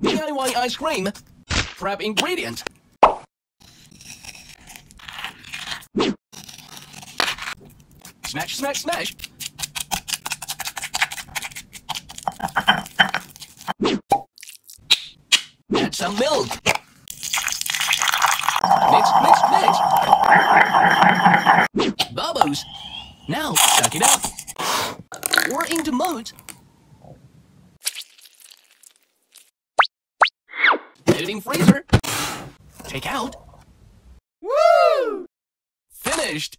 DIY ice cream. Prep ingredient. Smash, smash, smash. Add some milk. Mix, mix, mix. Bubbles. Now, suck it up. Pour into mold. Put freezer. Take out. Woo! Finished.